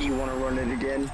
You want to run it again.